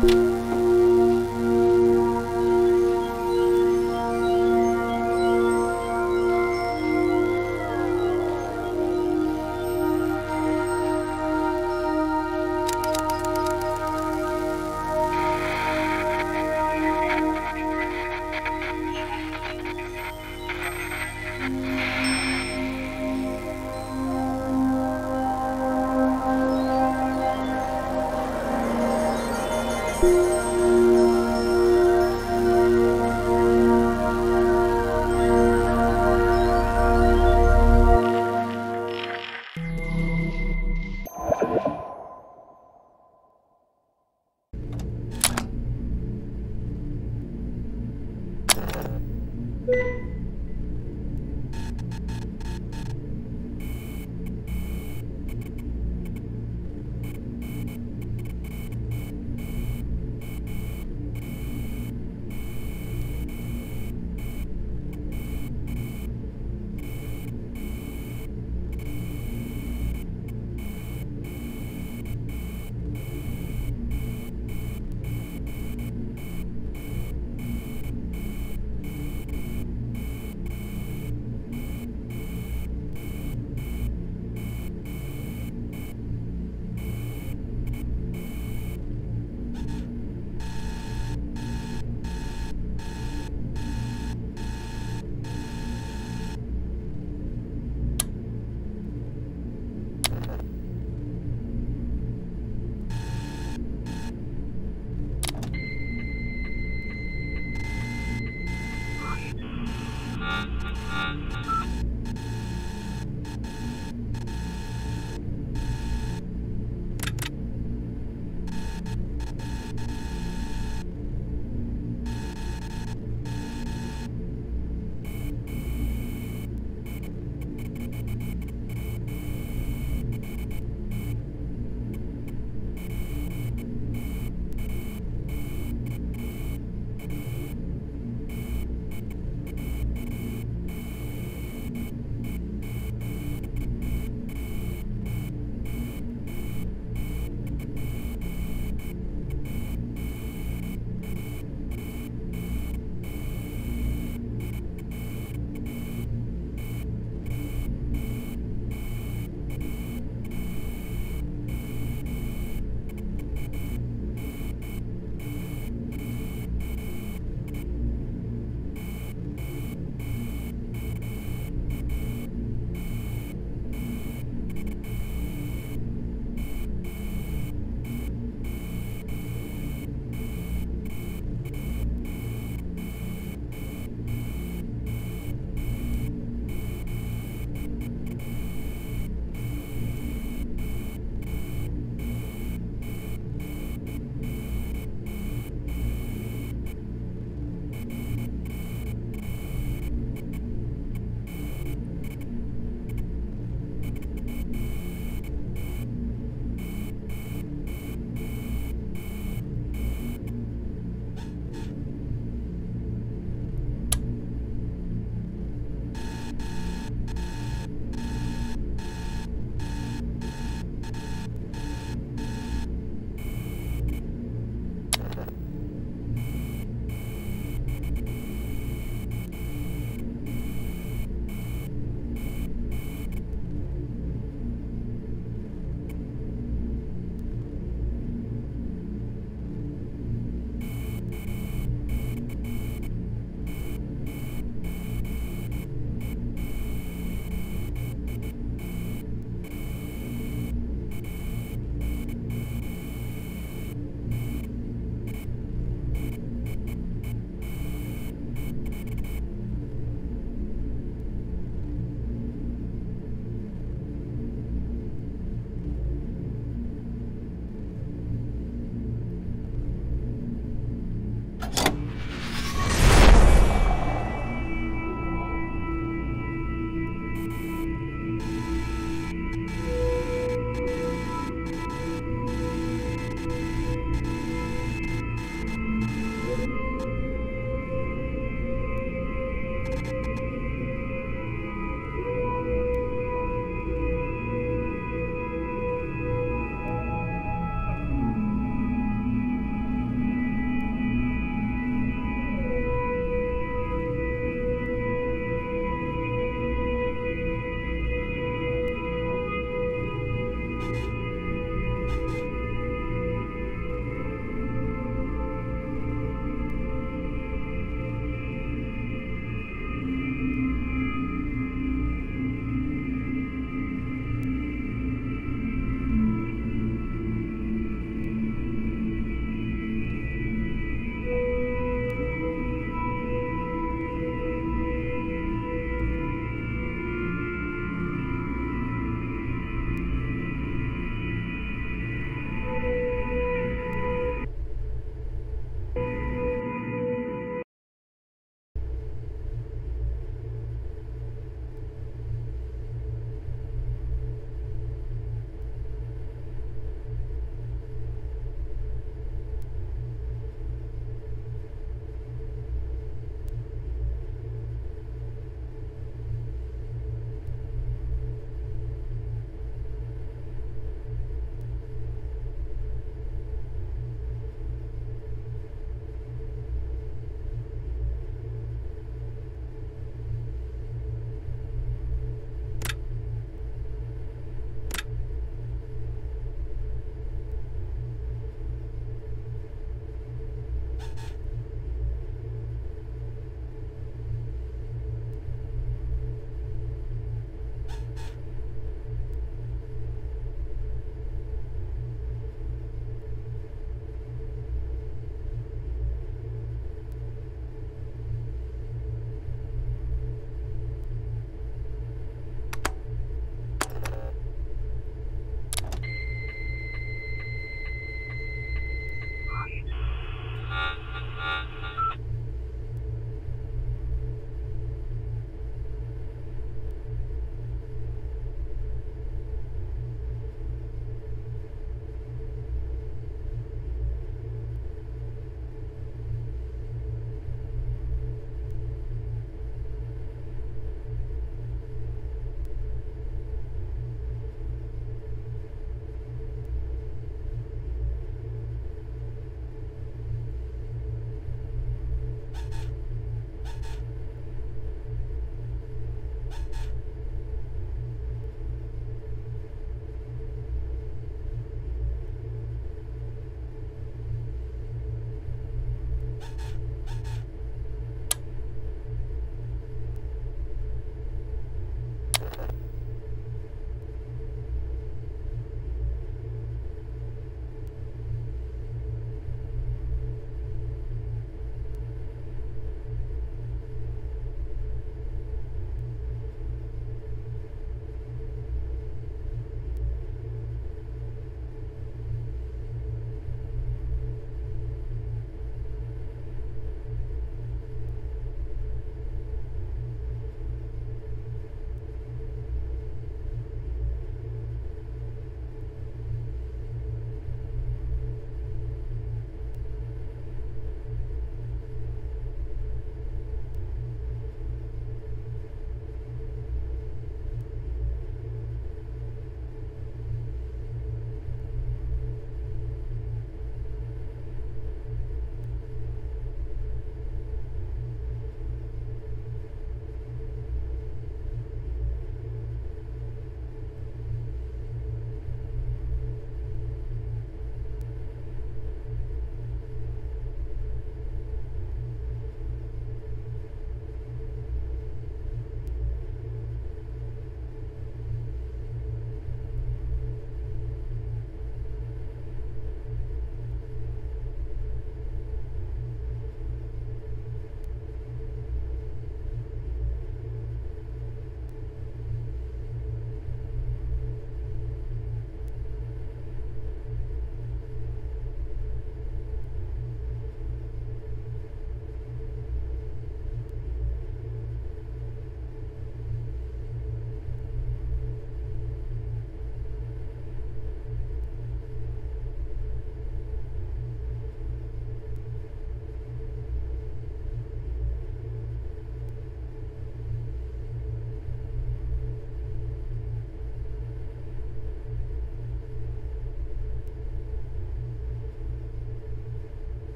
嗯。